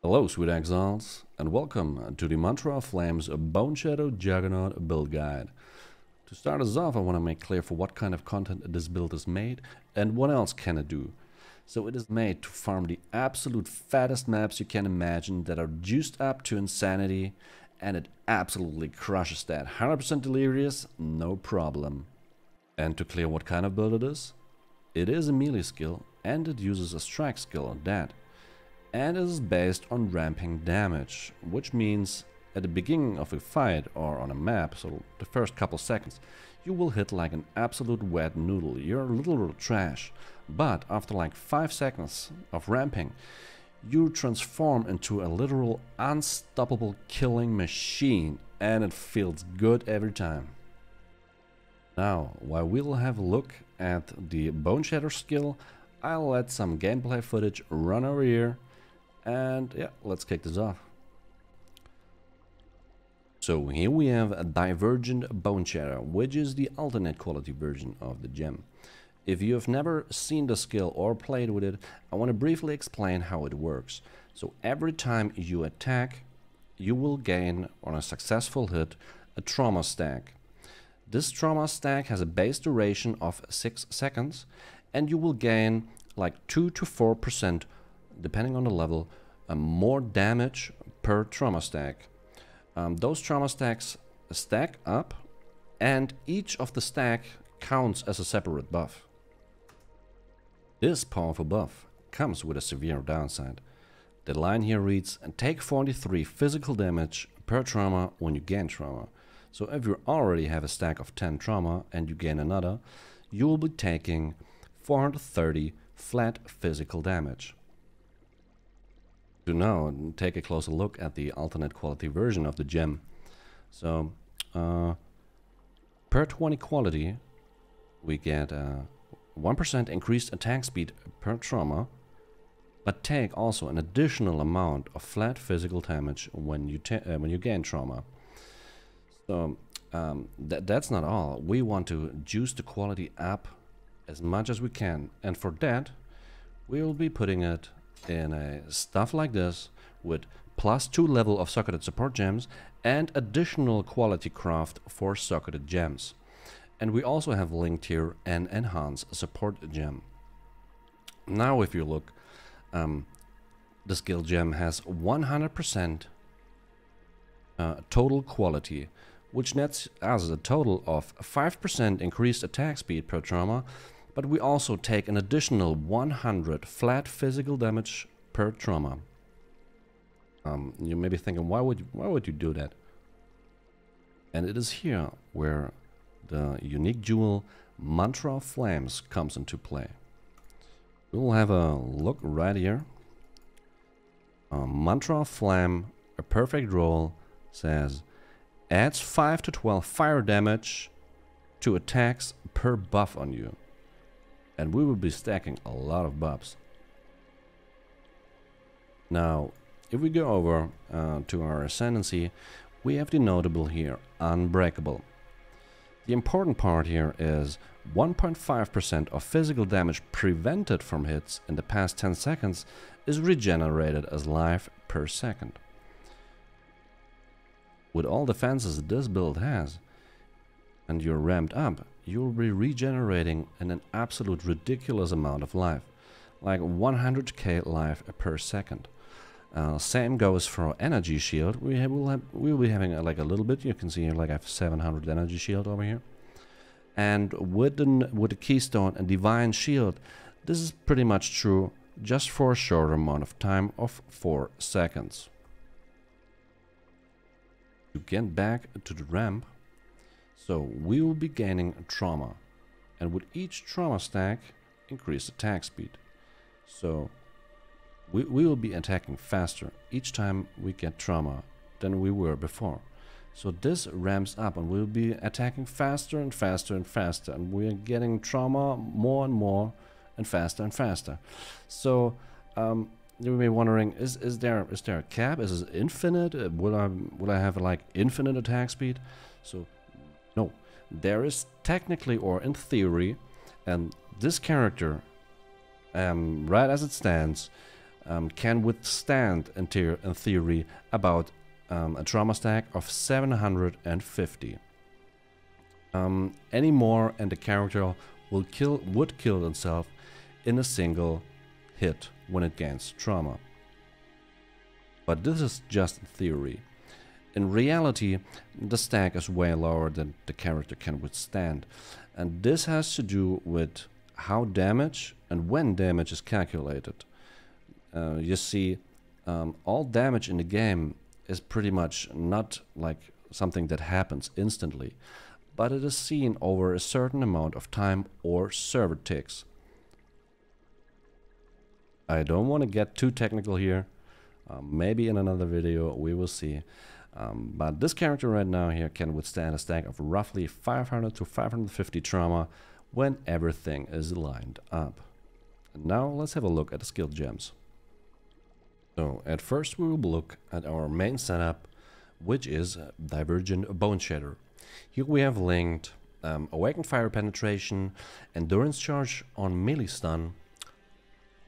Hello, sweet exiles, and welcome to the Mantra of Flames Bone Shatter Juggernaut build guide. To start us off, I want to make clear for what kind of content this build is made and what else can it do. So it is made to farm the absolute fattest maps you can imagine that are juiced up to insanity and it absolutely crushes that. 100% delirious, no problem. And to clear what kind of build it is, it is a melee skill and it uses a strike skill on that and is based on ramping damage, which means at the beginning of a fight or on a map, so the first couple seconds, you will hit like an absolute wet noodle, you're a little trash. But after like 5 seconds of ramping, you transform into a literal unstoppable killing machine and it feels good every time. Now, while we'll have a look at the Bone Shatter skill, I'll let some gameplay footage run over here and yeah, let's kick this off. So here we have a Divergent Bone Shatter, which is the alternate quality version of the gem. If you have never seen the skill or played with it, I want to briefly explain how it works. So every time you attack, you will gain, on a successful hit, a trauma stack. This trauma stack has a base duration of 6 seconds, and you will gain like 2 to 4% depending on the level, uh, more damage per trauma stack. Um, those trauma stacks stack up and each of the stack counts as a separate buff. This powerful buff comes with a severe downside. The line here reads, take 43 physical damage per trauma when you gain trauma. So if you already have a stack of 10 trauma and you gain another, you will be taking 430 flat physical damage to now take a closer look at the alternate quality version of the gem. So, uh, per 20 quality, we get 1% uh, increased attack speed per trauma, but take also an additional amount of flat physical damage when you uh, when you gain trauma. So um, th that's not all. We want to juice the quality up as much as we can, and for that, we will be putting it in a stuff like this with plus 2 level of socketed support gems and additional quality craft for socketed gems. And we also have linked here an enhance support gem. Now if you look, um, the skill gem has 100% uh, total quality, which nets us a total of 5% increased attack speed per trauma but we also take an additional 100 flat physical damage per trauma. Um, you may be thinking, why would you, why would you do that? And it is here where the unique jewel Mantra of Flames comes into play. We'll have a look right here. Uh, Mantra of Flame, a perfect roll, says adds 5 to 12 fire damage to attacks per buff on you and we will be stacking a lot of buffs. Now, if we go over uh, to our Ascendancy, we have the notable here, Unbreakable. The important part here is 1.5% of physical damage prevented from hits in the past 10 seconds is regenerated as life per second. With all the defenses this build has, and you're ramped up, you'll be regenerating in an absolute ridiculous amount of life, like 100k life per second. Uh, same goes for energy shield. We will have, we will be having a, like a little bit. You can see here, like I have 700 energy shield over here. And with the with the keystone and divine shield, this is pretty much true, just for a shorter amount of time of four seconds. To get back to the ramp, so we will be gaining trauma. And with each trauma stack, increase attack speed. So we, we will be attacking faster each time we get trauma than we were before. So this ramps up and we'll be attacking faster and faster and faster and we're getting trauma more and more and faster and faster. So um, you may be wondering, is, is there is there a cap? Is it infinite? Will I will I have like infinite attack speed? So there is technically or in theory, and this character, um, right as it stands, um, can withstand, in, in theory, about um, a trauma stack of 750. Um, any more and the character will kill would kill itself in a single hit when it gains trauma. But this is just theory. In reality, the stack is way lower than the character can withstand. And this has to do with how damage and when damage is calculated. Uh, you see, um, all damage in the game is pretty much not like something that happens instantly, but it is seen over a certain amount of time or server ticks. I don't want to get too technical here. Um, maybe in another video we will see. Um, but this character right now here can withstand a stack of roughly 500 to 550 trauma when everything is lined up. And now let's have a look at the skill gems. So at first we will look at our main setup, which is Divergent Bone Shatter. Here we have linked um, Awakened Fire Penetration, Endurance Charge on melee stun,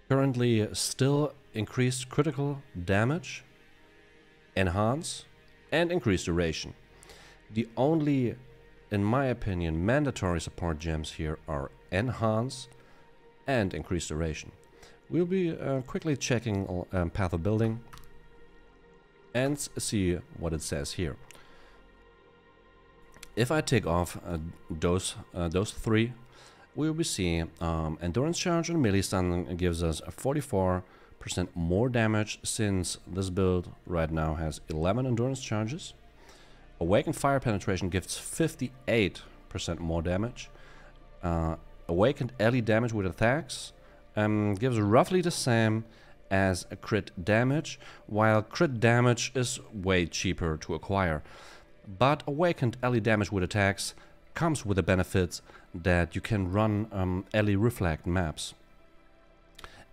currently still increased critical damage, enhance, and increased duration. The only, in my opinion, mandatory support gems here are enhance and increased duration. We'll be uh, quickly checking um, Path of Building and see what it says here. If I take off uh, those, uh, those three, we will be seeing um, Endurance Charge and Melee Stun gives us a 44% more damage since this build right now has 11 Endurance Charges. Awakened Fire Penetration gives 58% more damage. Uh, awakened ally damage with attacks um, gives roughly the same as a crit damage, while crit damage is way cheaper to acquire. But awakened ally damage with attacks comes with the benefit that you can run um, ally reflect maps.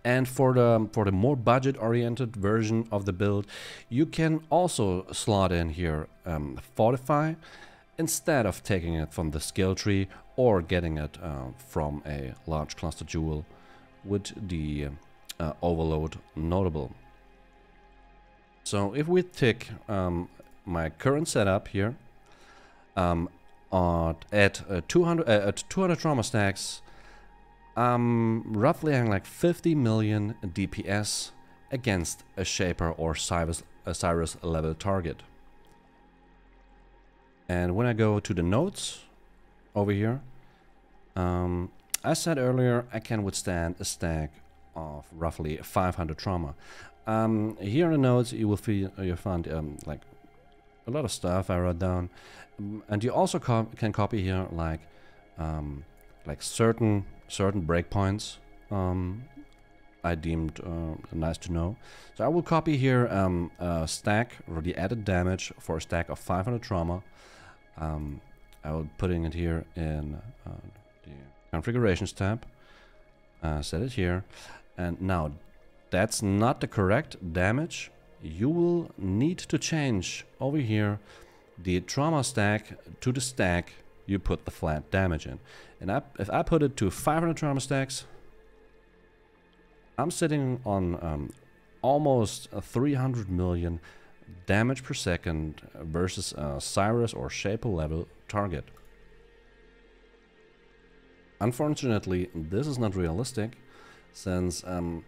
And for the for the more budget-oriented version of the build, you can also slot in here um, Fortify instead of taking it from the skill tree or getting it uh, from a large cluster jewel with the uh, overload notable. So if we take um, my current setup here, um, at, uh, 200, uh, at 200 trauma stacks, I'm roughly having like 50 million DPS against a Shaper or Sirus, a Sirus level target. And when I go to the nodes over here, um, as said earlier, I can withstand a stack of roughly 500 trauma. Um, here in the notes, you will feel, you find um, like a lot of stuff I wrote down, um, and you also co can copy here like um, like certain certain breakpoints. Um, I deemed uh, nice to know. So I will copy here um, a stack or the added damage for a stack of 500 trauma. I will putting it here in uh, the configurations tab. Uh, set it here. And now, that's not the correct damage. You will need to change over here the trauma stack to the stack you put the flat damage in. And I, if I put it to 500 trauma stacks, I'm sitting on um, almost 300 million damage per second versus a Sirus or Shaper level target. Unfortunately, this is not realistic, since um,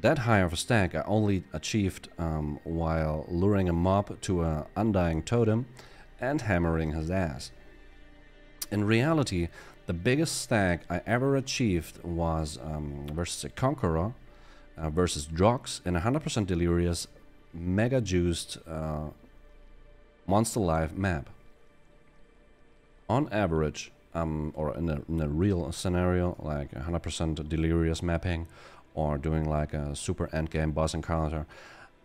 that high of a stack I only achieved um, while luring a mob to an undying totem and hammering his ass. In reality, the biggest stack I ever achieved was um, versus a Conqueror uh, versus Drox in 100% delirious, mega juiced uh, Monster Life map. On average, um, or in a, in a real scenario, like 100% delirious mapping, or doing like a super endgame boss encounter,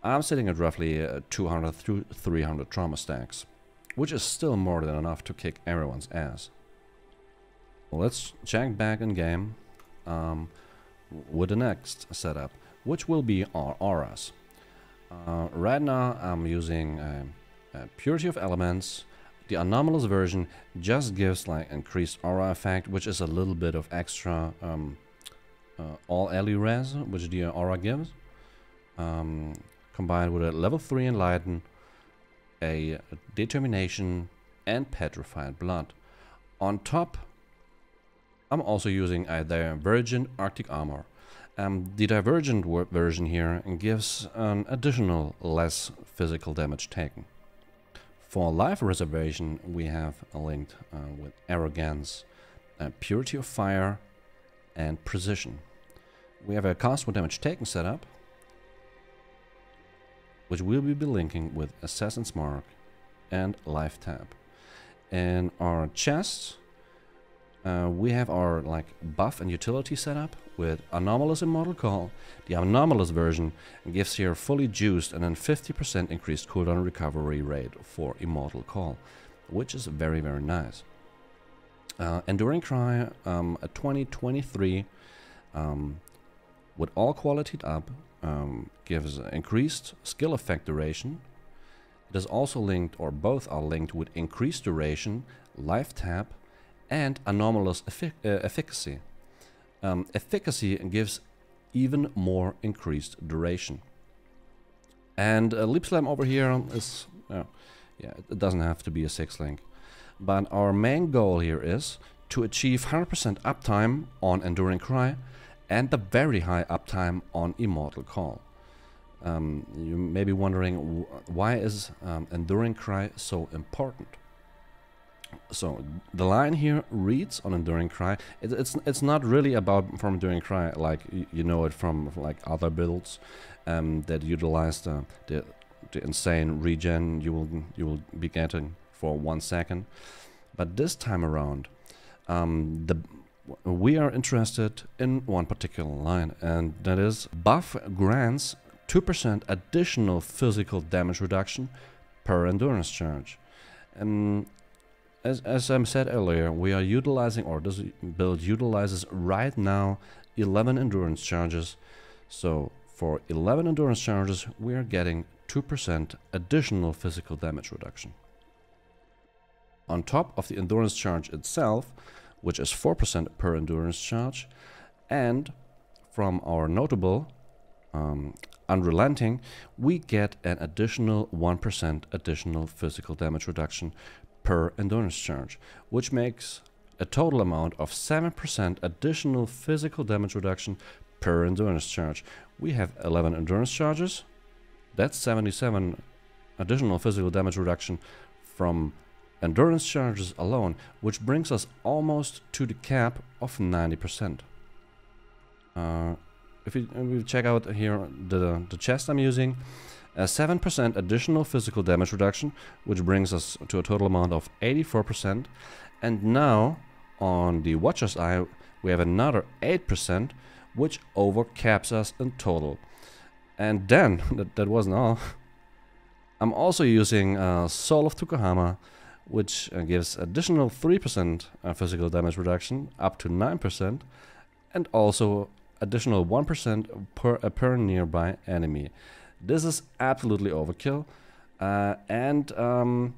I'm sitting at roughly uh, 200 through 300 trauma stacks, which is still more than enough to kick everyone's ass. Let's check back in game um, with the next setup, which will be our auras. Uh, right now I'm using uh, Purity of Elements, the anomalous version just gives like increased aura effect, which is a little bit of extra um, uh, all ally res, which the aura gives. um, combined with a level 3 Enlighten, a Determination, and Petrified Blood. On top, I'm also using a Divergent Arctic Armor. Um, the Divergent version here gives an additional less physical damage taken. For life reservation, we have linked uh, with Arrogance, uh, Purity of Fire, and Precision. We have a cost for damage taken setup, which we'll be linking with Assassin's Mark and Life Tap. In our chest, uh, we have our like buff and utility setup with Anomalous Immortal Call. The Anomalous version gives here fully juiced and then 50% increased cooldown recovery rate for Immortal Call, which is very very nice. Uh, Enduring Cry, um, a 2023 um, with all qualityed up, um, gives increased skill effect duration. It is also linked, or both are linked with increased duration, life tap, and anomalous effic uh, efficacy. Um, efficacy gives even more increased duration. And uh, Leap Slam over here is, uh, yeah, it doesn't have to be a 6 link. But our main goal here is to achieve 100% uptime on Enduring Cry and the very high uptime on Immortal Call. Um, you may be wondering why is um, Enduring Cry so important? So the line here reads on Enduring Cry. It, it's it's not really about from Enduring Cry like you know it from like other builds um, that utilize the, the, the insane regen you will you will be getting for one second. But this time around, um, the we are interested in one particular line, and that is buff grants 2% additional physical damage reduction per endurance charge. And as, as I said earlier, we are utilizing, or this build utilizes right now 11 endurance charges. So for 11 endurance charges, we are getting 2% additional physical damage reduction. On top of the endurance charge itself, which is 4% per endurance charge, and from our notable um, unrelenting, we get an additional 1% additional physical damage reduction per endurance charge, which makes a total amount of 7% additional physical damage reduction per endurance charge. We have 11 endurance charges. That's 77 additional physical damage reduction from endurance charges alone, which brings us almost to the cap of 90%. Uh, if we, check out here the, the chest I'm using, a 7% additional physical damage reduction, which brings us to a total amount of 84%. And now, on the Watcher's Eye, we have another 8%, which overcaps us in total. And then, that, that wasn't all, I'm also using uh, Soul of Tukohama, which uh, gives additional 3% uh, physical damage reduction, up to 9%, and also additional 1% per, uh, per nearby enemy. This is absolutely overkill. Uh, and um,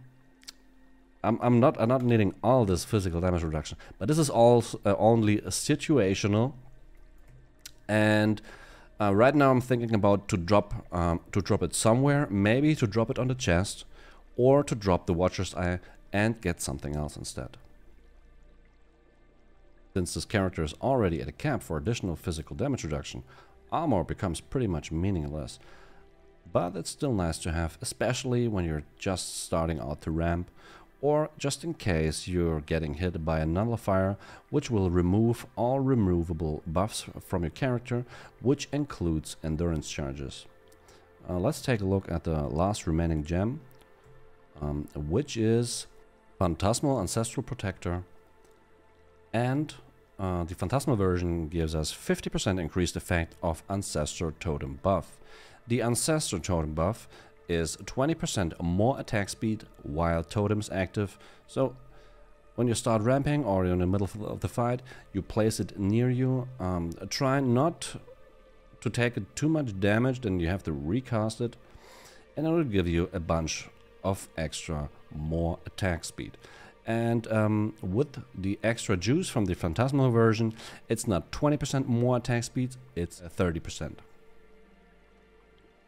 I'm, I'm not I'm not needing all this physical damage reduction, but this is all uh, only situational. And uh, right now I'm thinking about to drop um, to drop it somewhere, maybe to drop it on the chest, or to drop the Watcher's Eye and get something else instead. Since this character is already at a cap for additional physical damage reduction, armor becomes pretty much meaningless but it's still nice to have, especially when you're just starting out to ramp, or just in case you're getting hit by a nullifier, which will remove all removable buffs from your character, which includes endurance charges. Uh, let's take a look at the last remaining gem, um, which is Phantasmal Ancestral Protector, and uh, the Phantasmal version gives us 50% increased effect of Ancestor Totem buff. The Ancestor Totem buff is 20% more attack speed while Totem's active. So when you start ramping or you're in the middle of the fight, you place it near you. Um, try not to take too much damage, then you have to recast it. And it will give you a bunch of extra more attack speed. And um, with the extra juice from the Phantasmal version, it's not 20% more attack speed, it's 30%.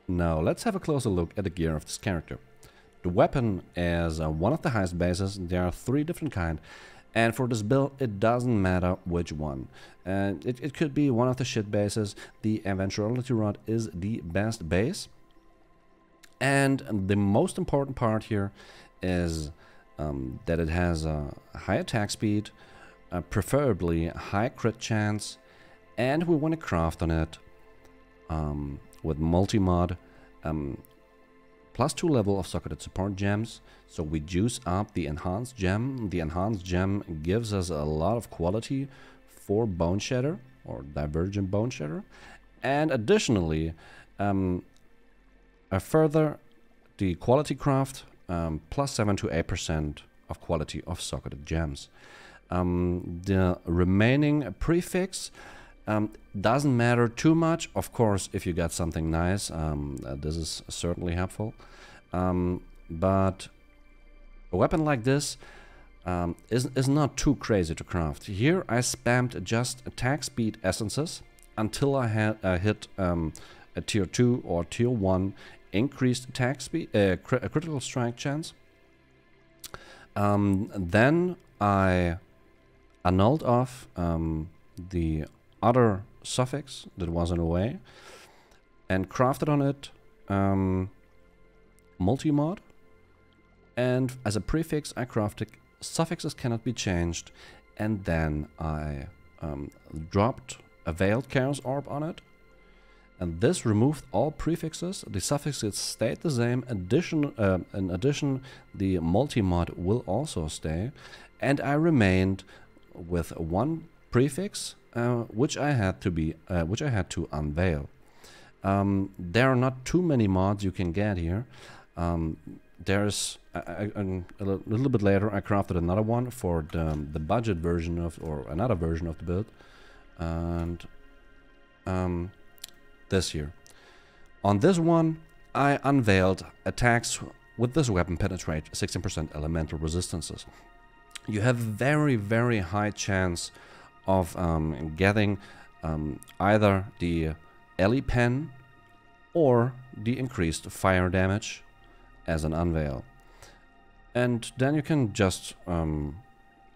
Now let's have a closer look at the gear of this character. The weapon is uh, one of the highest bases, there are three different kind, and for this build it doesn't matter which one. And it, it could be one of the shit bases, the eventuality rod is the best base. And the most important part here is um, that it has a high attack speed, uh, preferably high crit chance, and we want to craft on it um, with multi-mod um, plus 2 level of socketed support gems. So we juice up the enhanced gem. The enhanced gem gives us a lot of quality for Bone Shatter or Divergent Bone Shatter. And additionally, um, a further the quality craft um, plus 7 to 8% of quality of socketed gems. Um, the remaining prefix um, doesn't matter too much. Of course, if you got something nice, um, uh, this is certainly helpful. Um, but a weapon like this um, is, is not too crazy to craft. Here I spammed just attack speed essences until I had uh, hit um, a tier 2 or tier 1 increased attack speed, uh, cri critical strike chance. Um, then I annulled off the other suffix that was in a way and crafted on it um, multi-mod and as a prefix I crafted suffixes cannot be changed and then I um, dropped a veiled chaos orb on it and this removed all prefixes. The suffixes stayed the same. Addition, uh, in addition, the multi-mod will also stay. And I remained with one prefix, uh, which I had to be, uh, which I had to unveil. Um, there are not too many mods you can get here. Um, there's a, a, a, little bit later I crafted another one for the, the budget version of or another version of the build and um, this here. On this one, I unveiled attacks with this weapon penetrate 16% elemental resistances. You have very, very high chance of um, getting um, either the Ellie pen or the increased fire damage as an unveil. And then you can just um,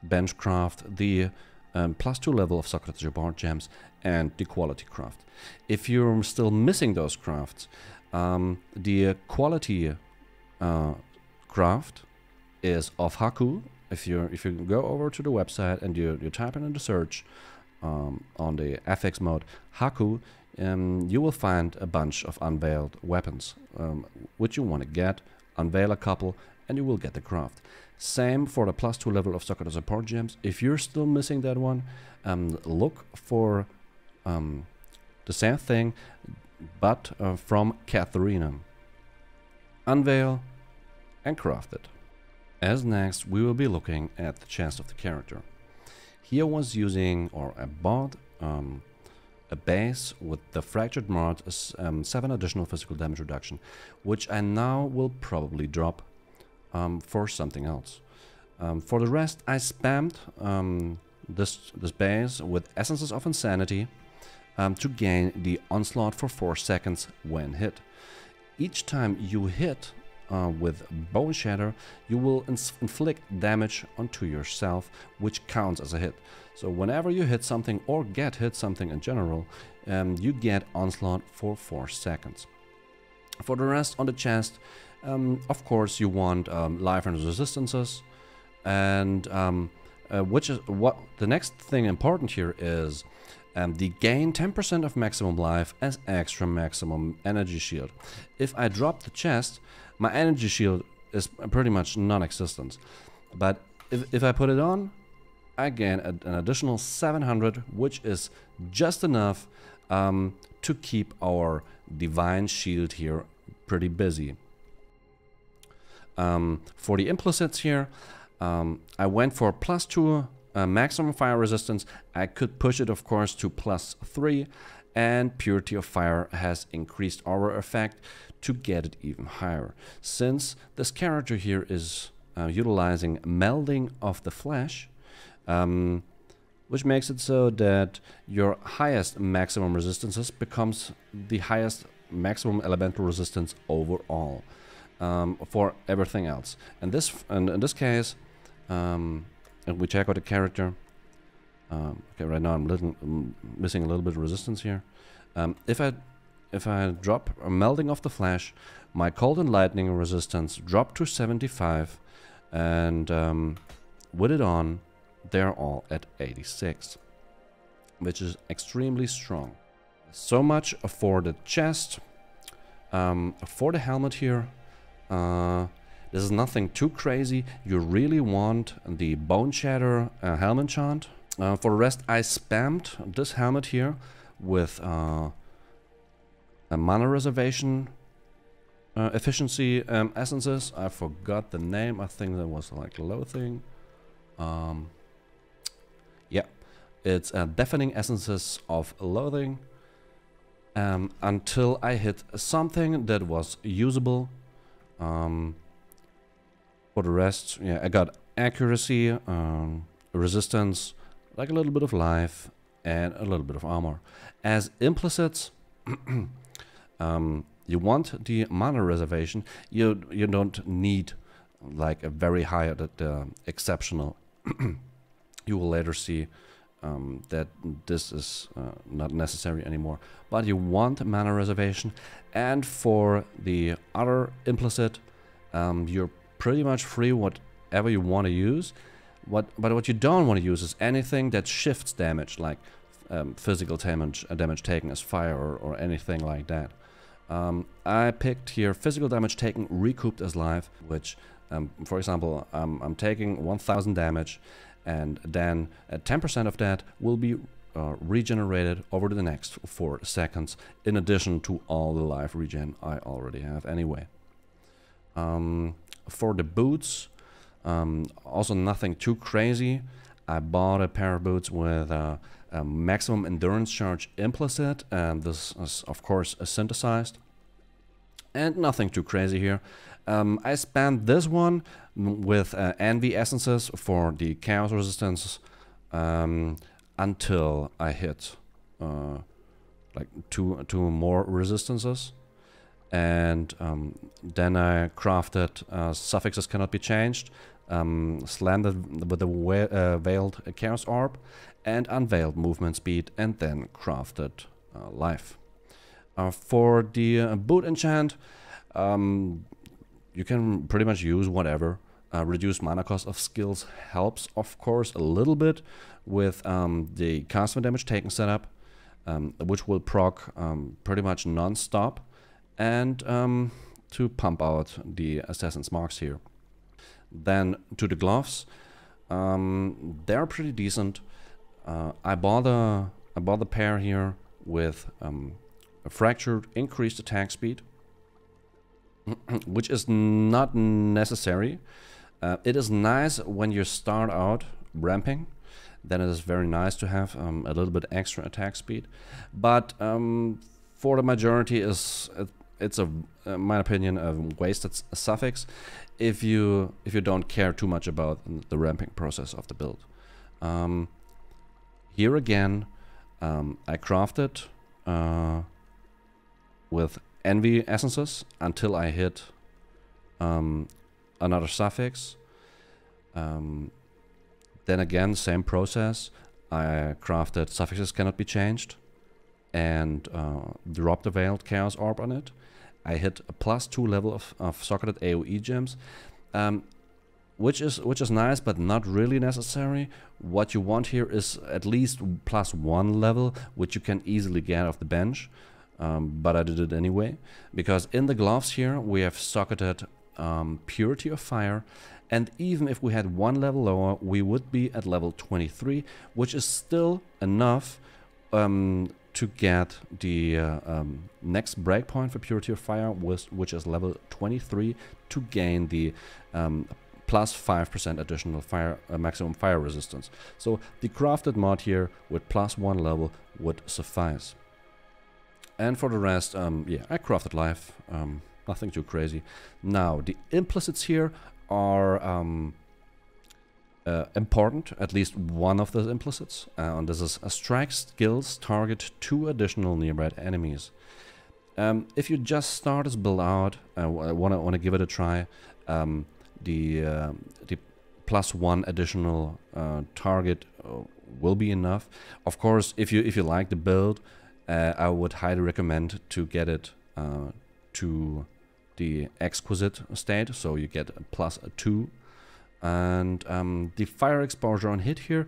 benchcraft the um, plus 2 level of socketed Support gems and the quality craft. If you're still missing those crafts, um, the quality uh, craft is of Haku. If you if you go over to the website and you, you type in the search um, on the FX mode Haku, um, you will find a bunch of unveiled weapons um, which you want to get. Unveil a couple and you will get the craft. Same for the plus 2 level of socketed support gems. If you're still missing that one, um, look for um, the same thing, but uh, from Catarina. Unveil and craft it. As next, we will be looking at the chest of the character. Here was using, or I bought, um, a base with the Fractured Mart, um, 7 additional physical damage reduction, which I now will probably drop um, for something else. Um, for the rest, I spammed um, this, this base with Essences of Insanity um, to gain the Onslaught for 4 seconds when hit. Each time you hit uh, with Bone Shatter, you will inflict damage onto yourself, which counts as a hit. So whenever you hit something or get hit something in general, um, you get Onslaught for 4 seconds. For the rest on the chest, um, of course you want um, life and resistances, and um, uh, which is what the next thing important here is um, the gain 10% of maximum life as extra maximum energy shield. If I drop the chest, my energy shield is pretty much non-existent. But if, if I put it on, I gain an additional 700, which is just enough um, to keep our divine shield here pretty busy. Um, for the implicits here, um, I went for plus 2 uh, maximum fire resistance. I could push it, of course, to plus 3. And Purity of Fire has increased aura effect to get it even higher. Since this character here is uh, utilizing melding of the flesh, um, which makes it so that your highest maximum resistances becomes the highest maximum elemental resistance overall um, for everything else. And this, and in this case, um, we check out the character. Um, okay, right now I'm little, missing a little bit of resistance here. Um, if I if I drop a melding of the flesh, my cold and lightning resistance drop to 75, and um, with it on, they're all at 86, which is extremely strong. So much for the chest. Um, for the helmet here, uh, this is nothing too crazy. You really want the Bone Shatter uh, helmet chant. Uh, for the rest, I spammed this helmet here with uh, a mana reservation uh, efficiency um, essences. I forgot the name. I think that was like Loathing. Um, yeah, it's uh, deafening essences of loathing. Um, until I hit something that was usable. Um, for the rest, yeah, I got accuracy, um, resistance, like a little bit of life, and a little bit of armor. As implicits, um, you want the mana reservation. You you don't need like a very high uh, exceptional. you will later see um, that this is uh, not necessary anymore. But you want mana reservation, and for the other implicit, um, you're pretty much free whatever you want to use. What, but what you don't want to use is anything that shifts damage, like um, physical damage, uh, damage taken as fire or, or anything like that. Um, I picked here physical damage taken recouped as life, which, um, for example, um, I'm taking 1000 damage and then 10% uh, of that will be uh, regenerated over the next 4 seconds in addition to all the life regen I already have anyway. Um, for the boots, um, also nothing too crazy. I bought a pair of boots with a maximum endurance charge implicit, and this is of course synthesized. And nothing too crazy here. Um, I spent this one with uh, Envy Essences for the Chaos Resistance um, until I hit uh, like two, two more resistances and um, then I crafted uh, suffixes cannot be changed, um, slanted with the uh, veiled chaos orb, and unveiled movement speed, and then crafted uh, life. Uh, for the uh, boot enchant, um, you can pretty much use whatever. Uh, reduced mana cost of skills helps, of course, a little bit with um, the cast damage taken setup, um, which will proc um, pretty much non-stop and um, to pump out the assassin's marks here. Then to the gloves, um, they're pretty decent. Uh, I bought a I bought the pair here with um, a fractured increased attack speed, which is not necessary. Uh, it is nice when you start out ramping. Then it is very nice to have um, a little bit extra attack speed. But um, for the majority, is it's a, in my opinion, a wasted suffix if you if you don't care too much about the ramping process of the build. Um, here again, um, I crafted uh, with envy essences until I hit um, another suffix. Um, then again, same process. I crafted suffixes cannot be changed and uh, dropped the veiled chaos orb on it. I hit a plus two level of, of socketed AoE gems, um, which is which is nice, but not really necessary. What you want here is at least plus one level, which you can easily get off the bench. Um, but I did it anyway, because in the gloves here we have socketed um, Purity of Fire, and even if we had one level lower, we would be at level 23, which is still enough um, to get the uh, um, next breakpoint for Purity of Fire, which is level 23, to gain the um, plus 5% additional fire uh, maximum fire resistance. So the crafted mod here with plus 1 level would suffice. And for the rest, um, yeah, I crafted life, um, nothing too crazy. Now, the implicits here are um, uh, important, at least one of the implicits. Uh, and this is strike skills target two additional nearby enemies. Um, if you just start this build out, I want to want to give it a try, um, the uh, the plus one additional uh, target uh, will be enough. Of course, if you if you like the build, uh, I would highly recommend to get it uh, to the exquisite state, so you get a plus two, and um, the fire exposure on hit here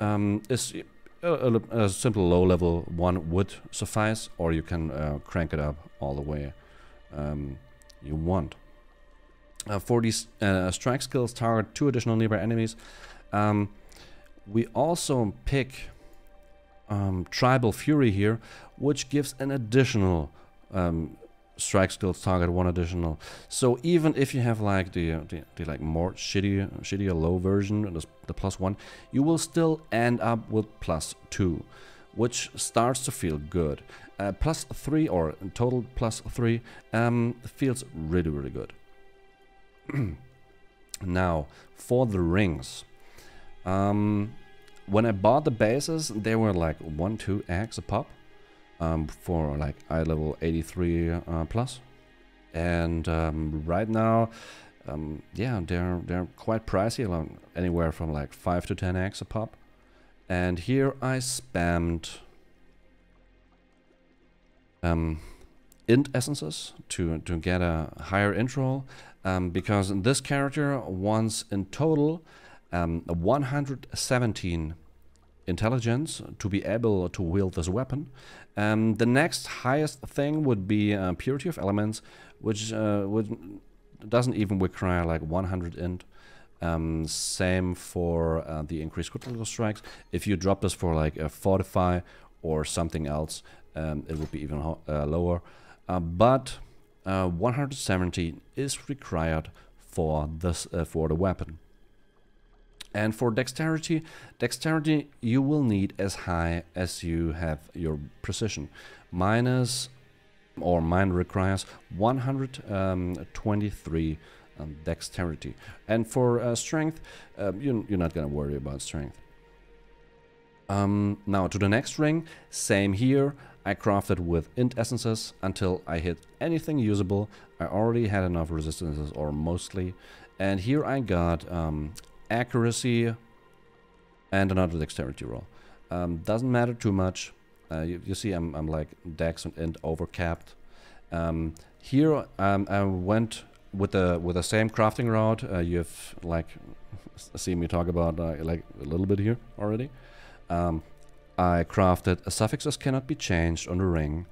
um, is a, a, a, simple low level one would suffice, or you can uh, crank it up all the way um, you want. Uh, for these uh, strike skills, target two additional nearby enemies. Um, we also pick um, Tribal Fury here, which gives an additional um, strike skills target one additional. So even if you have like the the, the like more shitty shitty low version, the, the plus one, you will still end up with plus two, which starts to feel good. Uh, plus three or total plus three um, feels really really good. now for the rings. Um, when I bought the bases, they were like 1, 2 X a pop um, for like eye level 83 uh, plus. And um, right now, um, yeah, they're they're quite pricey, along anywhere from like 5 to 10 X a pop. And here I spammed um, int essences to, to get a higher intro um, because this character wants in total um, 117 intelligence to be able to wield this weapon. Um, the next highest thing would be uh, purity of elements, which uh, would doesn't even require like 100 int. Um, same for uh, the increased critical strikes. If you drop this for like a fortify or something else, um, it would be even uh, lower. Uh, but uh, 170 is required for this for the weapon. And for dexterity, dexterity you will need as high as you have your precision. Minus or mine requires 123 um, dexterity. And for uh, strength, uh, you, you're not gonna worry about strength. Um, now to the next ring, same here. I crafted with int essences until I hit anything usable. I already had enough resistances or mostly. And here I got um, accuracy, and another dexterity roll. Um, doesn't matter too much. Uh, you, you, see I'm, I'm like dex and overcapped. Um, here um, I went with the with the same crafting route. Uh, you've like seen me talk about uh, like a little bit here already. Um, I crafted a suffixes cannot be changed on the ring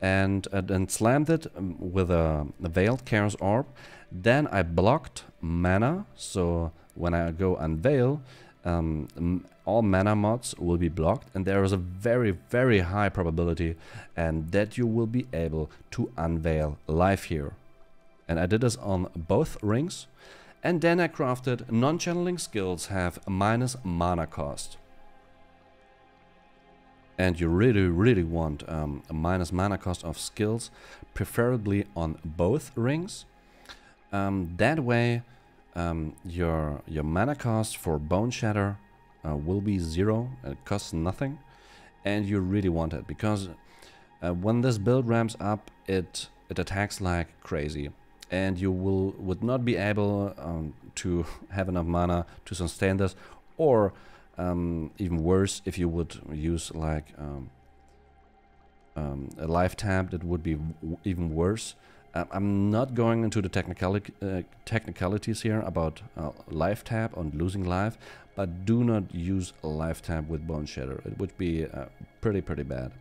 and uh, then slammed it um, with a, a veiled chaos orb. Then I blocked mana, so when I go unveil, um, all mana mods will be blocked and there is a very very high probability and that you will be able to unveil live here. And I did this on both rings and then I crafted non-channeling skills have minus mana cost. And you really really want um, a minus mana cost of skills preferably on both rings. Um, that way um, your your mana cost for Bone Shatter uh, will be zero. It costs nothing, and you really want it because uh, when this build ramps up, it it attacks like crazy, and you will would not be able um, to have enough mana to sustain this, or um, even worse, if you would use like um, um, a life tap, that would be even worse. Uh, I'm not going into the technicali uh, technicalities here about uh, life tap on losing life, but do not use life tap with Bone Shatter. It would be uh, pretty, pretty bad.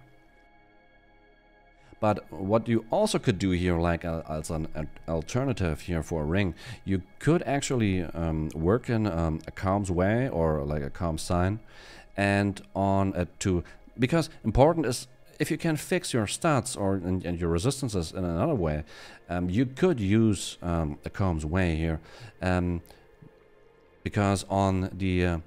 But what you also could do here, like uh, as an alternative here for a ring, you could actually um, work in um, a Kaom's Way or like a Kaom's Sign, and on a to because important is if you can fix your stats or and, and your resistances in another way, um, you could use um, the Kaom's Way here, um, because on the uh,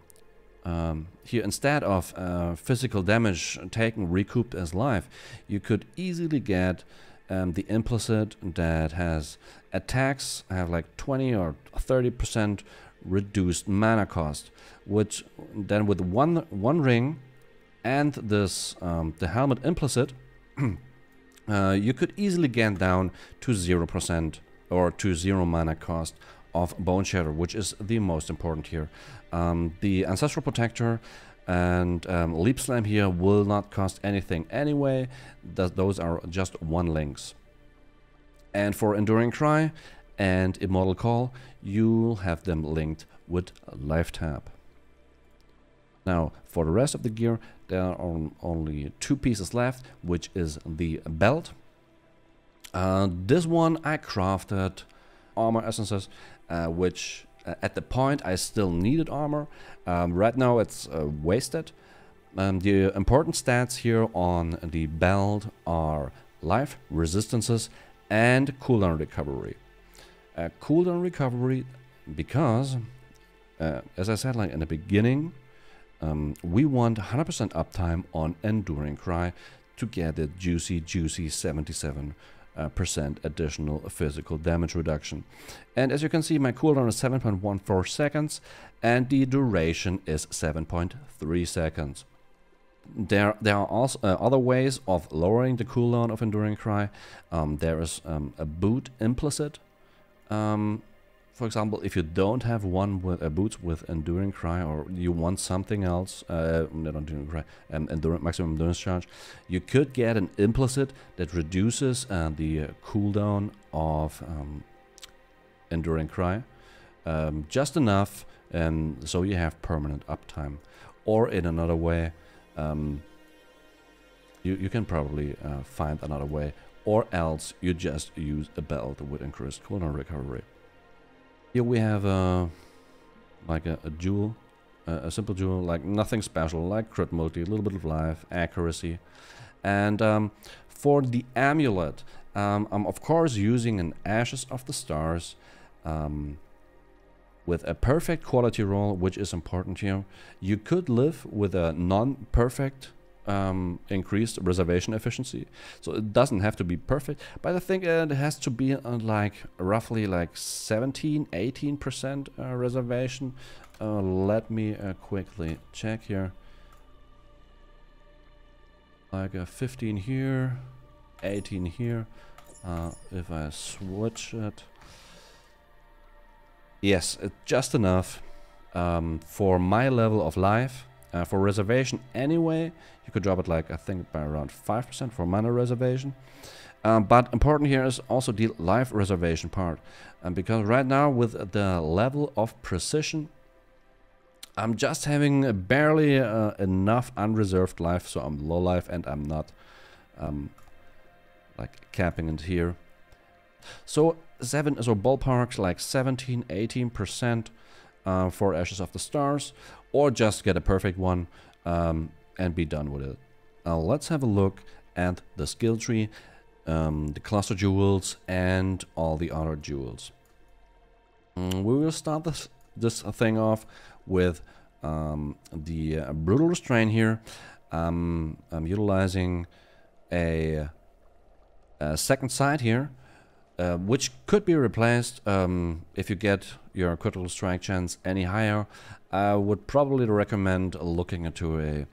um, here instead of uh, physical damage taken recouped as life, you could easily get um, the implicit that has attacks have like 20 or 30 percent reduced mana cost, which then with one one ring and this um, the helmet implicit uh, you could easily get down to 0% or to 0 mana cost of Bone Shatter, which is the most important here. Um, the Ancestral Protector and um, Leap Slam here will not cost anything anyway. Th those are just one links. And for Enduring Cry and Immortal Call, you'll have them linked with Life Tap. Now, for the rest of the gear, there are only two pieces left, which is the belt. Uh, this one I crafted armor essences, uh, which uh, at the point I still needed armor. Um, right now it's uh, wasted. Um, the important stats here on the belt are life, resistances, and cooldown recovery. Uh, cooldown recovery because, uh, as I said like in the beginning, um, we want 100% uptime on Enduring Cry to get the juicy, juicy 77 uh, percent additional physical damage reduction. And as you can see, my cooldown is 7.14 seconds and the duration is 7.3 seconds. There, there are also uh, other ways of lowering the cooldown of Enduring Cry. Um, there is um, a boot implicit um, for example, if you don't have one with a boots with enduring cry, or you want something else, uh, not enduring cry, um, maximum endurance charge, you could get an implicit that reduces uh, the uh, cooldown of um, enduring cry, um, just enough, and so you have permanent uptime. Or in another way, um, you you can probably uh, find another way, or else you just use a belt with increased cooldown recovery. Here we have a like a, a jewel, a simple jewel, like nothing special, like crit multi, a little bit of life, accuracy. And um, for the amulet, um, I'm of course using an Ashes of the Stars um, with a perfect quality roll, which is important here. You could live with a non-perfect um, increased reservation efficiency. So it doesn't have to be perfect, but I think it has to be uh, like roughly like 17, 18% uh, reservation. Uh, let me uh, quickly check here. Like a 15 here, 18 here. Uh, if I switch it. Yes, just enough um, for my level of life uh, for reservation anyway, you could drop it like, I think, by around 5% for mana reservation. Um, but important here is also the life reservation part. And because right now with the level of precision, I'm just having barely uh, enough unreserved life, so I'm low life and I'm not um, like capping it here. So seven, so ballparks like 17, 18 percent uh, for Ashes of the Stars, or just get a perfect one um, and be done with it. Now let's have a look at the skill tree, um, the cluster jewels, and all the other jewels. Mm, we will start this, this thing off with um, the uh, Brutal Restraint here. Um, I'm utilizing a, a second side here uh, which could be replaced um, if you get your critical strike chance any higher. I would probably recommend looking into a,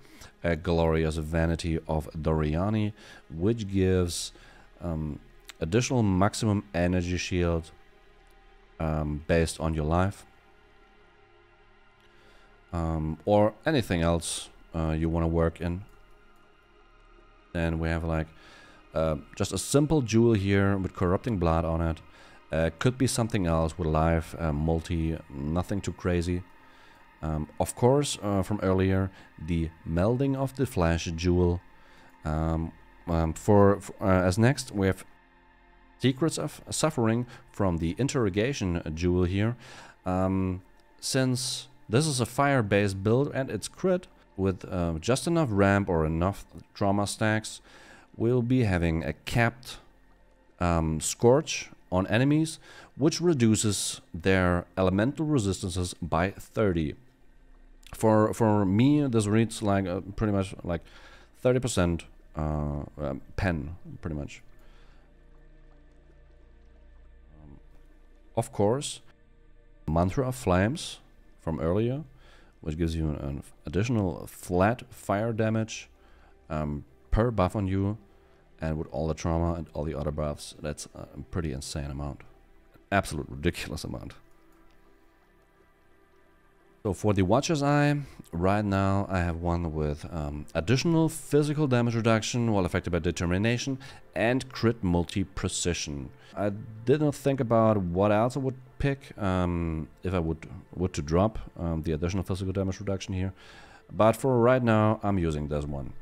a Glorious Vanity of Doryani, which gives um, additional maximum energy shield um, based on your life. Um, or anything else uh, you want to work in. Then we have like uh, just a simple jewel here with corrupting blood on it. Uh, could be something else with life, uh, multi, nothing too crazy. Um, of course, uh, from earlier, the melding of the flesh jewel. Um, um, for, for uh, as next, we have secrets of suffering from the interrogation jewel here. Um, since this is a fire-based build and it's crit with just enough ramp or enough trauma stacks, we'll be having a capped um, Scorch on enemies, which reduces their elemental resistances by 30. For for me, this reads like uh, pretty much like 30% uh, uh, pen, pretty much. Um, of course, Mantra of Flames from earlier, which gives you an additional flat fire damage um, per buff on you And with all the trauma and all the other buffs, that's a pretty insane amount. Absolute ridiculous amount. So for the Watcher's Eye, right now I have one with um, additional physical damage reduction while affected by determination and crit multi-precision. I did not think about what else I would pick um, if I would, would to drop um, the additional physical damage reduction here. But for right now, I'm using this one.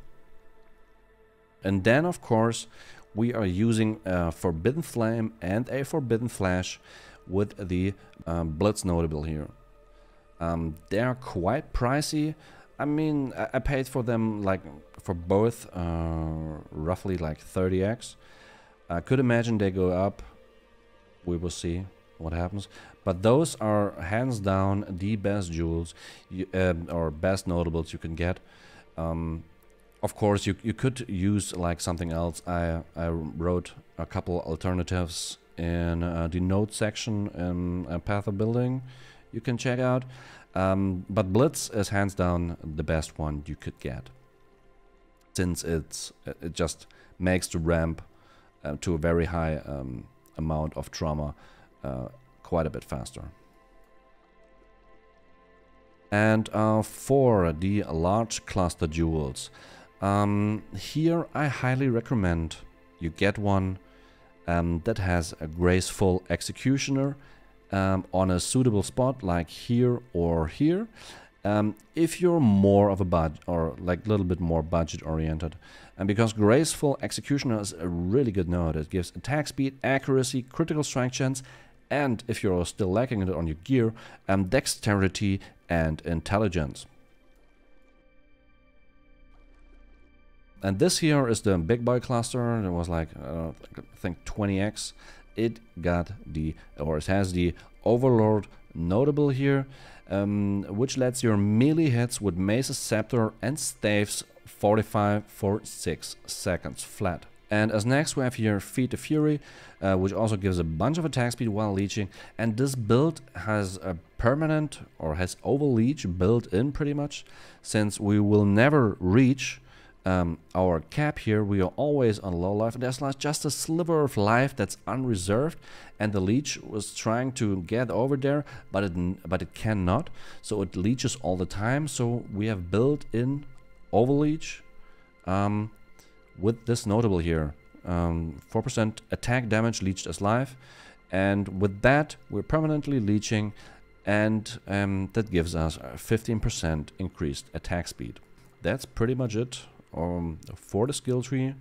And then, of course, we are using a Forbidden Flame and a Forbidden Flesh with the um, Blitz notable here. Um, they are quite pricey. I mean, I, I, paid for them like for both uh, roughly like 30x. I could imagine they go up. We will see what happens. But those are hands down the best jewels you, uh, or best notables you can get. Um, of course, you you could use like something else. I I wrote a couple alternatives in uh, the note section in uh, Path of Building you can check out. Um, but Blitz is hands down the best one you could get, since it's it just makes the ramp uh, to a very high um, amount of trauma uh, quite a bit faster. And uh, for the large cluster jewels, um, here I highly recommend you get one um, that has a graceful executioner um, on a suitable spot like here or here. Um, if you're more of a budget or like a little bit more budget oriented and because graceful executioner is a really good node it gives attack speed accuracy critical strike chance and if you're still lacking it on your gear um, dexterity and intelligence and this here is the big boy cluster it was like uh, I think 20x it got the, or it has the Overlord notable here, um, which lets your melee hits with Mace's Scepter and Staves Fortify for 6 seconds flat. And as next we have here Feed the Fury, uh, which also gives a bunch of attack speed while leeching. And this build has a permanent or has overleech built in pretty much, since we will never reach um, our cap here, we are always on low life. There's like just a sliver of life that's unreserved, and the leech was trying to get over there, but it but it cannot. So it leeches all the time. So we have built in overleech um, with this notable here. 4% um, attack damage leeched as life, and with that we're permanently leeching, and um, that gives us 15% increased attack speed. That's pretty much it um, for the skill tree.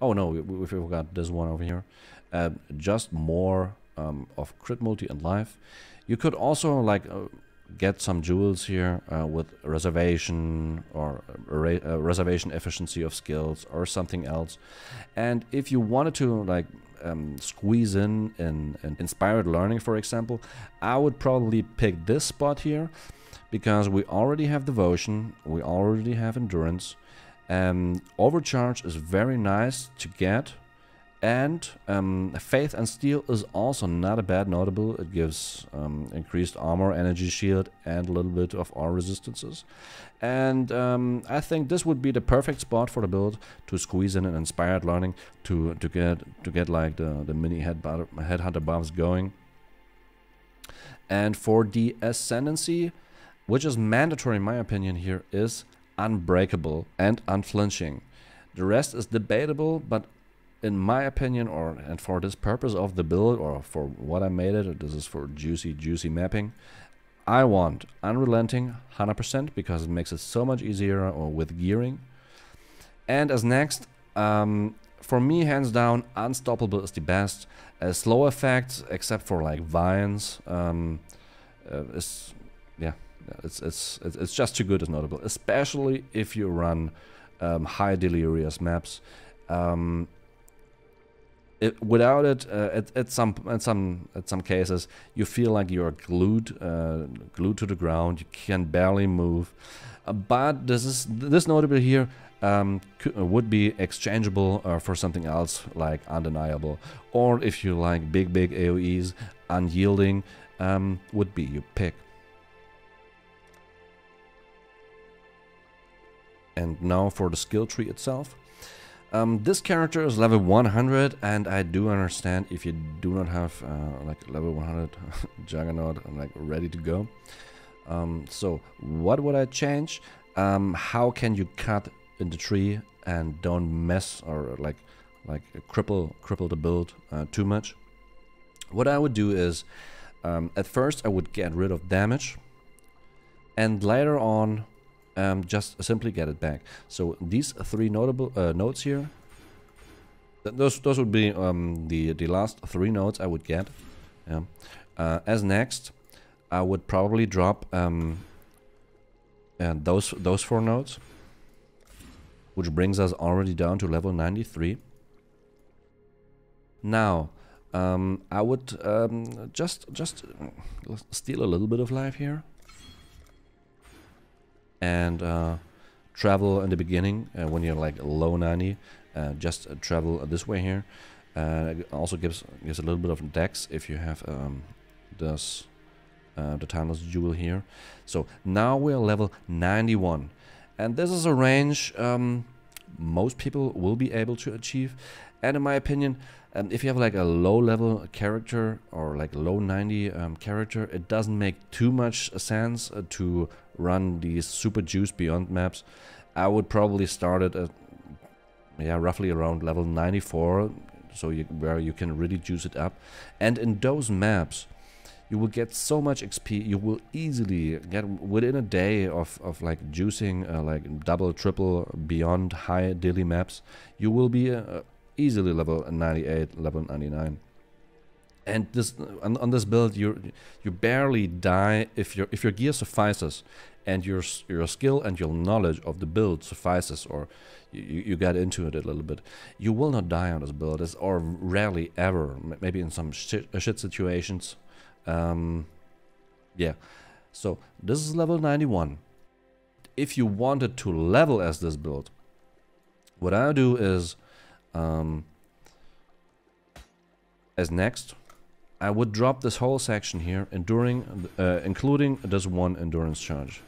Oh no, we, we forgot this one over here. Uh, just more um, of crit multi and life. You could also like uh, get some jewels here uh, with reservation or uh, reservation efficiency of skills or something else. And if you wanted to like um, squeeze in, in, in inspired learning, for example, I would probably pick this spot here because we already have devotion, we already have endurance, um, overcharge is very nice to get. And um, Faith and Steel is also not a bad notable. It gives um, increased armor, energy shield, and a little bit of R resistances. And um, I think this would be the perfect spot for the build to squeeze in an inspired learning to to get to get like the the mini head headhunter buffs going. And for the ascendancy, which is mandatory in my opinion here, is unbreakable and unflinching. The rest is debatable, but in my opinion, or and for this purpose of the build, or for what I made it, this is for juicy, juicy mapping, I want unrelenting 100% because it makes it so much easier or with gearing. And as next, um, for me, hands down, unstoppable is the best. A slow effect, except for like vines, um, uh, is yeah, it's it's it's just too good as notable, especially if you run um, high delirious maps. Um, it, without it, uh, at, at some at some at some cases, you feel like you're glued uh, glued to the ground. You can barely move. Uh, but this is this notable here um, uh, would be exchangeable uh, for something else like undeniable, or if you like big big AOE's, unyielding um, would be your pick. And now for the skill tree itself. Um, this character is level 100 and I do understand if you do not have uh, like level 100 Juggernaut like ready to go. Um, so what would I change? Um, how can you cut in the tree and don't mess or like like cripple cripple the build uh, too much? What I would do is um, at first I would get rid of damage and later on um, just simply get it back. So these three notable uh, nodes here, th those those would be um, the the last three nodes I would get. Yeah. Uh, as next, I would probably drop um, and those those four nodes, which brings us already down to level 93. Now, um, I would um, just just steal a little bit of life here and uh, travel in the beginning uh, when you're like low 90 uh, just uh, travel this way here. Uh, also gives gives a little bit of dex if you have um, this the timeless jewel here. So now we're level 91 and this is a range um, most people will be able to achieve. And in my opinion um, if you have like a low level character or like low 90 um, character it doesn't make too much sense uh, to run these super juice beyond maps, I would probably start it at yeah roughly around level 94, so you, where you can really juice it up. And in those maps, you will get so much XP. You will easily get within a day of of like juicing uh, like double, triple beyond high daily maps. You will be uh, easily level 98, level 99 and this on, on, this build you you barely die if your if your gear suffices and your your skill and your knowledge of the build suffices or you, you get into it a little bit. You will not die on this build. Or rarely ever maybe in some shit, uh, shit situations. Um, yeah. So this is level 91 if you wanted to level as this build what I do is um, as next I would drop this whole section here, enduring, uh, including this one endurance charge.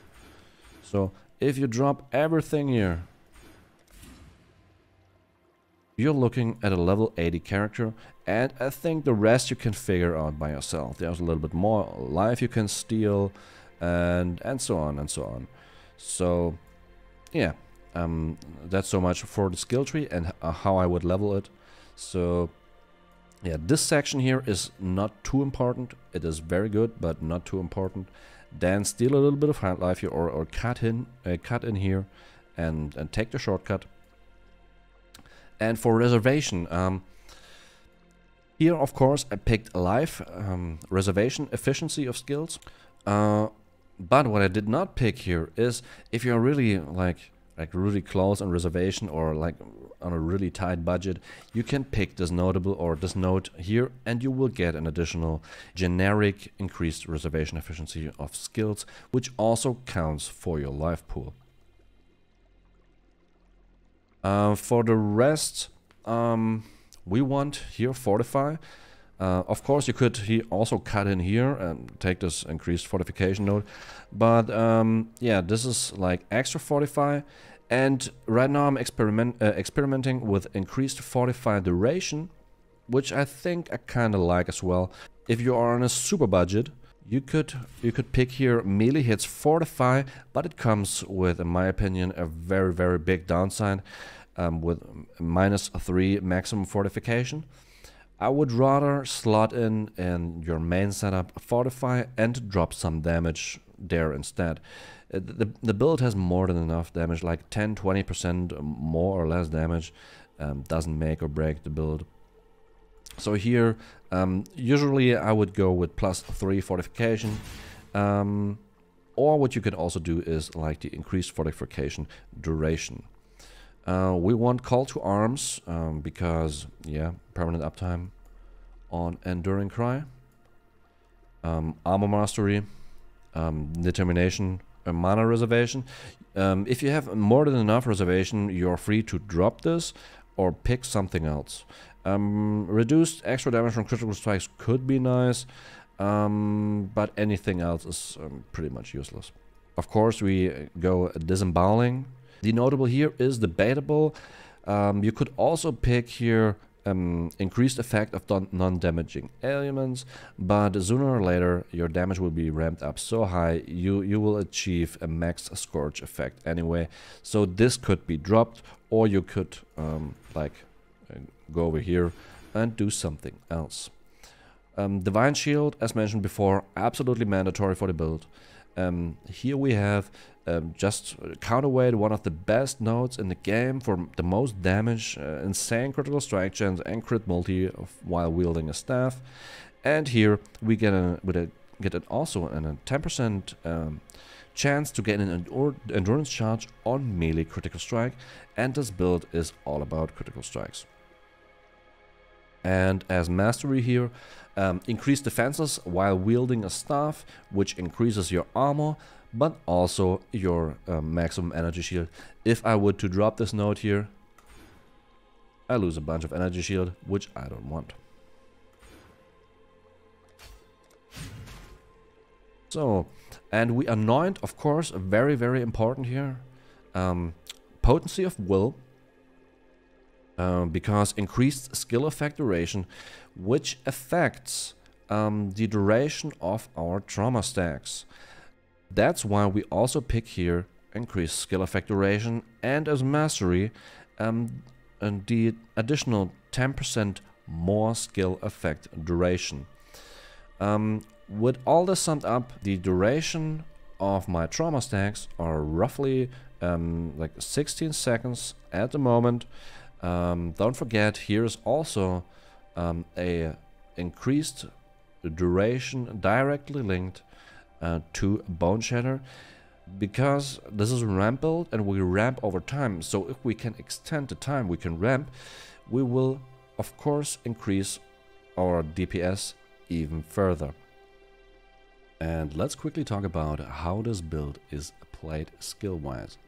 So if you drop everything here, you're looking at a level 80 character and I think the rest you can figure out by yourself. There's a little bit more life you can steal and and so on and so on. So yeah, um, that's so much for the skill tree and uh, how I would level it. So yeah, this section here is not too important. It is very good, but not too important. Then steal a little bit of hand life here, or, or cut in, uh, cut in here, and and take the shortcut. And for reservation, um, here of course I picked life, um, reservation, efficiency of skills. Uh, but what I did not pick here is if you're really like like really close on reservation or like on a really tight budget, you can pick this notable or this note here and you will get an additional generic increased reservation efficiency of skills, which also counts for your life pool. Uh, for the rest, um, we want here fortify. Uh, of course, you could he also cut in here and take this increased fortification node. But um, yeah, this is like extra fortify. And right now I'm experiment, uh, experimenting with increased fortify duration, which I think I kind of like as well. If you are on a super budget, you could you could pick here melee hits fortify, but it comes with, in my opinion, a very very big downside um, with minus three maximum fortification. I would rather slot in in your main setup Fortify and drop some damage there instead. Uh, the, the build has more than enough damage, like 10-20% more or less damage um, doesn't make or break the build. So here, um, usually I would go with plus 3 fortification. Um, or what you can also do is like the increased fortification duration. Uh, we want call to arms um, because, yeah, permanent uptime on Enduring Cry. Um, armor Mastery, um, Determination, a mana reservation. Um, if you have more than enough reservation, you're free to drop this or pick something else. Um, reduced extra damage from critical strikes could be nice, um, but anything else is um, pretty much useless. Of course, we go disemboweling, the notable here is debatable. Um, you could also pick here um, increased effect of non-damaging ailments, but sooner or later your damage will be ramped up so high you you will achieve a max scorch effect anyway. So this could be dropped, or you could um, like uh, go over here and do something else. Um, Divine Shield, as mentioned before, absolutely mandatory for the build. Um, here we have um, just counterweight, one of the best nodes in the game for the most damage, uh, insane critical strike chance and crit multi while wielding a staff. And here we get a, with a get it also a 10% um, chance to get an endurance charge on melee critical strike and this build is all about critical strikes. And as mastery here, um, increase defenses while wielding a staff, which increases your armor, but also your um, maximum energy shield. If I were to drop this node here, I lose a bunch of energy shield, which I don't want. So, and we anoint, of course, very, very important here. Um, potency of will, um, because increased skill effect duration, which affects um, the duration of our trauma stacks. That's why we also pick here increased skill effect duration and as mastery um, and the additional 10% more skill effect duration. Um, with all this summed up, the duration of my trauma stacks are roughly um, like 16 seconds at the moment. Um, don't forget, here's also um, a increased duration directly linked uh, to Bone Shatter because this is ramp build and we ramp over time. So if we can extend the time we can ramp, we will of course increase our DPS even further. And let's quickly talk about how this build is played skill-wise.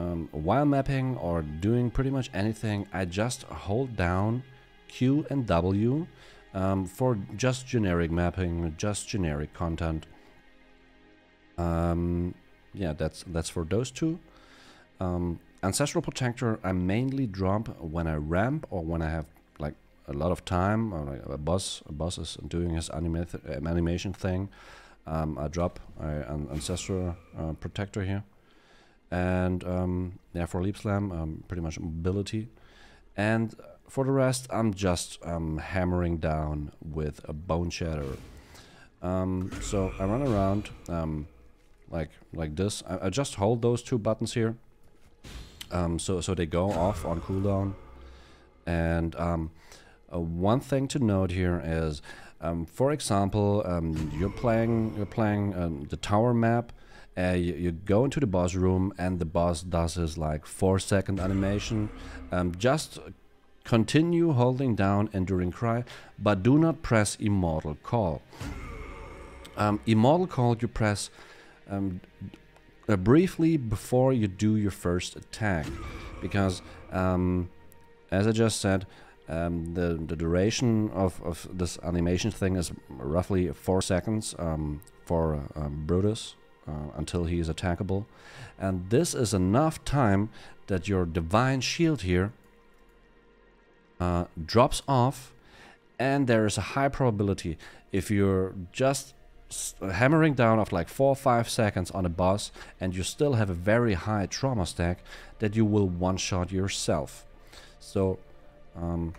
Um, while mapping or doing pretty much anything, I just hold down Q and W um, for just generic mapping, just generic content. Um, yeah, that's that's for those two. Um, Ancestral Protector I mainly drop when I ramp or when I have like a lot of time or like a boss a boss is doing his anima animation thing. Um, I drop an Ancestral uh, Protector here. And um, yeah, for Leap Slam, um, pretty much mobility. And for the rest, I'm just um, hammering down with a Bone Shatter. Um, so I run around um, like like this. I, I, just hold those two buttons here, um, so so they go off on cooldown. And uh, one thing to note here is, for example, you're playing you're playing the tower map. Uh, you, you, go into the boss room and the boss does his like four second animation. Um, just Continue holding down Enduring Cry, but do not press Immortal Call. Um, Immortal Call you press um, uh, briefly before you do your first attack, because um, as I just said, um, the, the duration of, of this animation thing is roughly 4 seconds um, for um, Brutus uh, until he is attackable. And this is enough time that your Divine Shield here uh, drops off and there is a high probability if you're just hammering down of like 4 or 5 seconds on a boss and you still have a very high trauma stack that you will one-shot yourself. So um,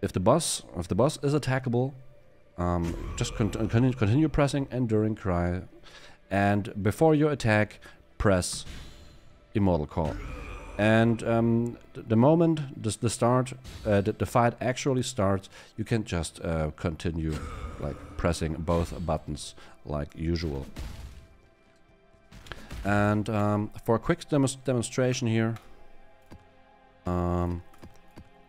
if the boss if the boss is attackable um, just con continue, continue pressing Enduring Cry and before you attack press Immortal Call. And um, the moment the, the start, uh, the, the, fight actually starts, you can just uh, continue like pressing both buttons like usual. And um, for a quick demo demonstration here, um,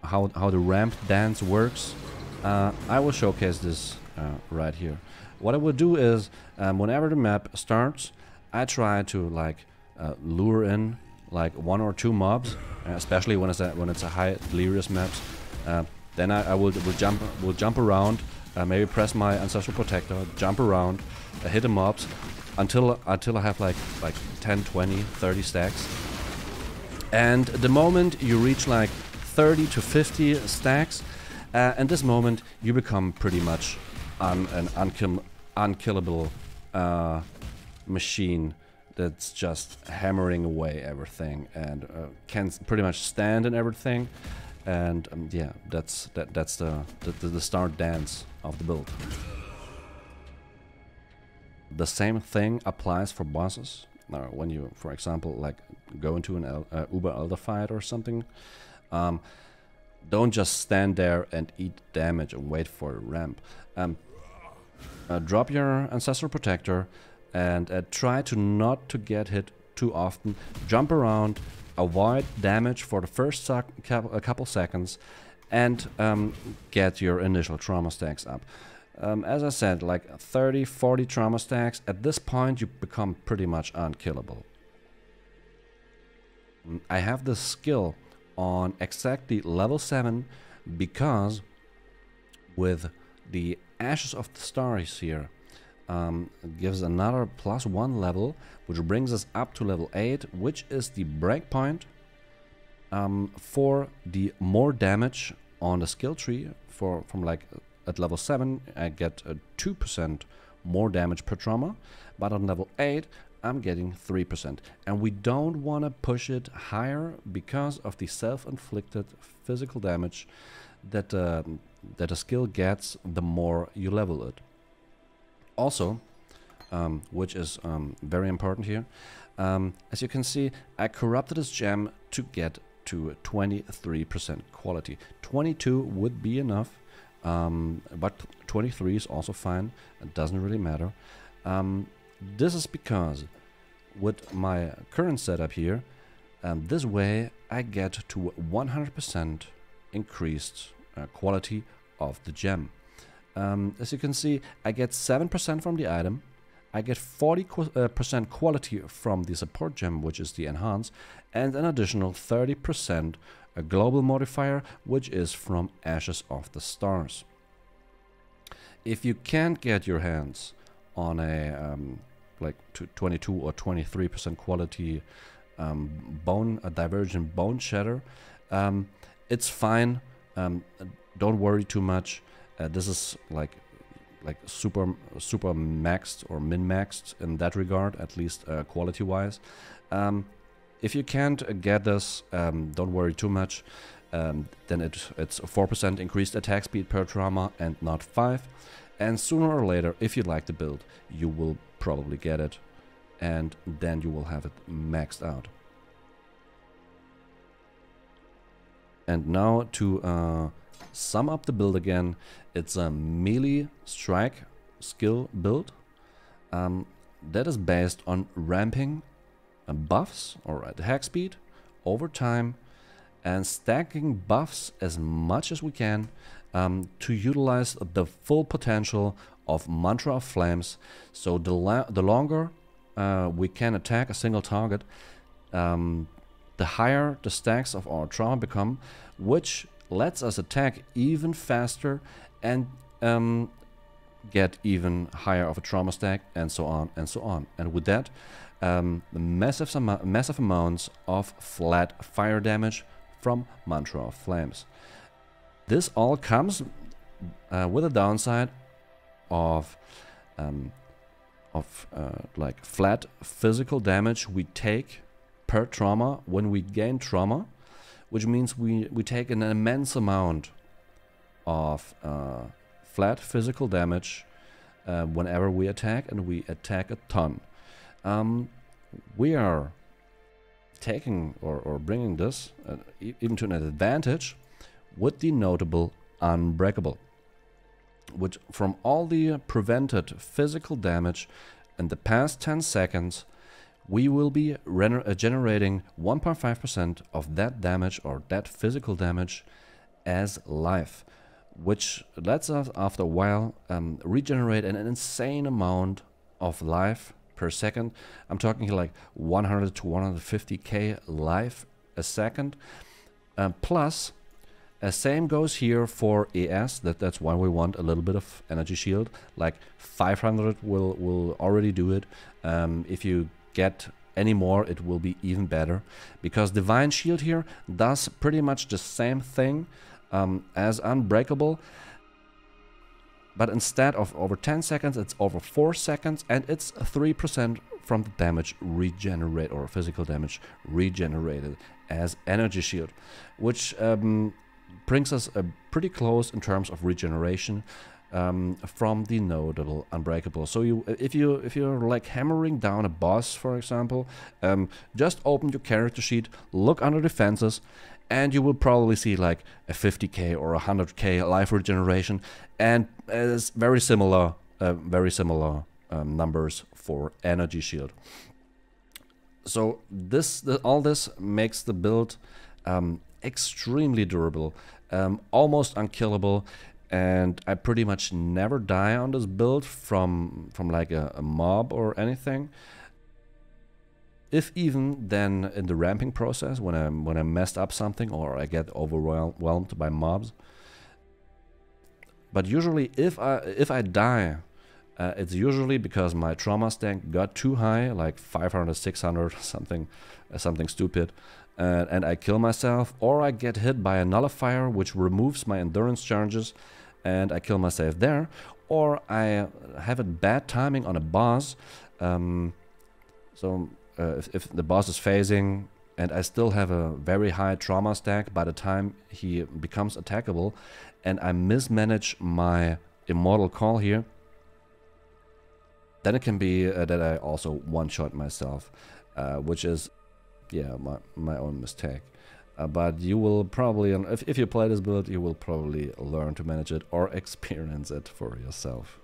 how, how the ramp dance works, uh, I will showcase this uh, right here. What I will do is, um, whenever the map starts, I try to like uh, lure in like one or two mobs, especially when it's a when it's a high delirious maps. Uh, then I, I will, will jump will jump around, uh, maybe press my ancestral protector, jump around, uh, hit the mobs until until I have like like 10, 20, 30 stacks. And the moment you reach like 30 to 50 stacks, uh, at this moment you become pretty much an unkill unkillable uh, machine that's just hammering away everything and uh, can pretty much stand and everything. And um, yeah, that's that that's the, the the start dance of the build. The same thing applies for bosses. Now, when you, for example, like go into an El uh, Uber Elder fight or something, um, don't just stand there and eat damage and wait for a ramp. Um, uh, drop your Ancestral Protector and uh, try to not to get hit too often. Jump around, avoid damage for the first a couple seconds, and um, get your initial trauma stacks up. Um, as I said, like 30, 40 trauma stacks, at this point you become pretty much unkillable. I have this skill on exactly level 7 because with the Ashes of the Stars here um, gives another plus 1 level which brings us up to level 8 which is the breakpoint um, for the more damage on the skill tree for from like at level 7 I get a 2% more damage per trauma, but on level 8 I'm getting 3%. And we don't want to push it higher because of the self-inflicted physical damage that, uh, that a skill gets the more you level it. Also, um, which is um, very important here, um, as you can see, I corrupted this gem to get to 23% quality. 22 would be enough, um, but 23 is also fine. It doesn't really matter. Um, this is because with my current setup here, um, this way I get to 100% increased uh, quality of the gem. Um, as you can see, I get 7% from the item, I get 40% uh, quality from the support gem, which is the enhance, and an additional 30% a global modifier, which is from Ashes of the Stars. If you can't get your hands on a um, like 22 or 23% quality um, bone, a divergent bone shatter, um, it's fine. Um, don't worry too much. Uh, this is like like super super maxed or min maxed in that regard, at least uh, quality wise. Um, if you can't get this, um, don't worry too much. Um, then it, it's 4% increased attack speed per trauma and not 5. And sooner or later, if you like the build, you will probably get it. And then you will have it maxed out. And now to uh, sum up the build again, it's a melee strike skill build um, that is based on ramping buffs or attack speed over time and stacking buffs as much as we can um, to utilize the full potential of Mantra of Flames. So the, the longer uh, we can attack a single target, um, the higher the stacks of our trauma become, which lets us attack even faster and um, get even higher of a trauma stack and so on and so on. And with that, um, massive, massive amounts of flat fire damage from Mantra of Flames. This all comes uh, with a downside of um, of uh, like flat physical damage we take per trauma when we gain trauma, which means we, we take an immense amount of uh, flat physical damage uh, whenever we attack, and we attack a ton. Um, we are taking or, or bringing this uh, even to an advantage with the notable unbreakable which from all the prevented physical damage in the past 10 seconds we will be uh, generating 1.5% of that damage or that physical damage as life which lets us after a while um, regenerate an insane amount of life per second. I'm talking here like 100 to 150k life a second. Uh, plus, uh, same goes here for ES. That that's why we want a little bit of energy shield. Like 500 will will already do it. Um, if you get anymore it will be even better. Because Divine Shield here does pretty much the same thing um, as Unbreakable. But instead of over 10 seconds it's over 4 seconds and it's 3% from the damage regenerate or physical damage regenerated as energy shield. Which um, brings us uh, pretty close in terms of regeneration um, from the notable unbreakable. So you, if you if you're like hammering down a boss, for example, um, just open your character sheet, look under defenses, and you will probably see like a 50k or 100k life regeneration, and it's very similar, uh, very similar um, numbers for energy shield. So this, the, all this makes the build um, extremely durable, um, almost unkillable, and I pretty much never die on this build from from like a, a mob or anything. If even then in the ramping process when I when I messed up something or I get overwhelmed by mobs. But usually if I if I die uh, it's usually because my trauma stack got too high, like 500, 600, something, uh, something stupid, uh, and I kill myself, or I get hit by a nullifier which removes my endurance charges, and I kill myself there, or I have a bad timing on a boss. Um, so uh, if, if, the boss is phasing and I still have a very high trauma stack by the time he becomes attackable, and I mismanage my immortal call here, then it can be uh, that I also one-shot myself, uh, which is, yeah, my, my own mistake. Uh, but you will probably, if, if you play this build, you will probably learn to manage it or experience it for yourself.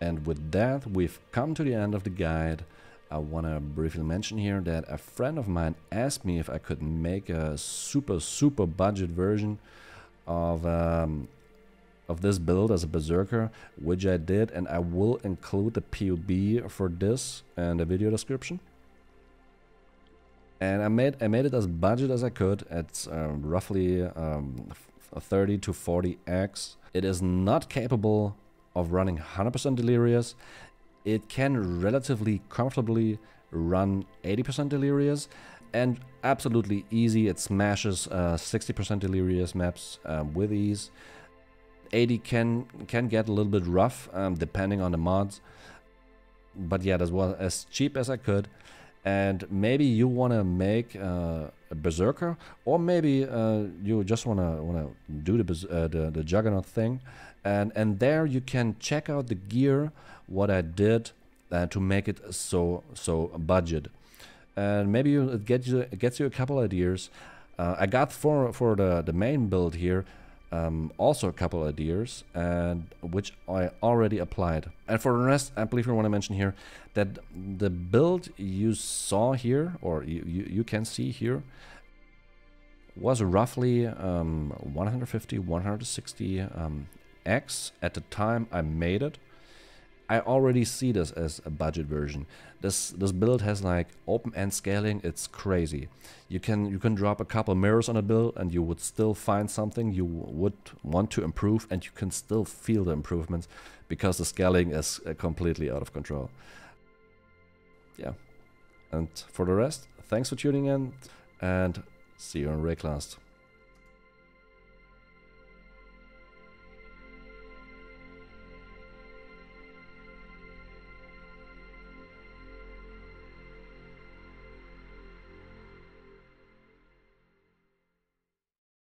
And with that, we've come to the end of the guide. I want to briefly mention here that a friend of mine asked me if I could make a super, super budget version of um, of this build as a berserker, which I did, and I will include the POB for this in the video description. And I made I made it as budget as I could. at uh, roughly um, 30 to 40 X. It is not capable of running 100% delirious. It can relatively comfortably run 80% delirious and absolutely easy. It smashes 60% uh, delirious maps uh, with ease. 80 can can get a little bit rough um, depending on the mods. But yeah, that was as cheap as I could. And maybe you want to make uh, a berserker, or maybe uh, you just want to want to do the, uh, the the juggernaut thing, and and there you can check out the gear what I did uh, to make it so so budget, and maybe you, it gets you it gets you a couple ideas. Uh, I got for for the the main build here um, also a couple of ideas and which I already applied. And for the rest, I believe I want to mention here that the build you saw here, or you, you, you can see here, was roughly um, 150, 160 um, X at the time I made it. I already see this as a budget version. This this build has like open end scaling. It's crazy. You can you can drop a couple mirrors on a build and you would still find something you would want to improve, and you can still feel the improvements because the scaling is uh, completely out of control. Yeah. And for the rest, thanks for tuning in, and see you in Wraeclast.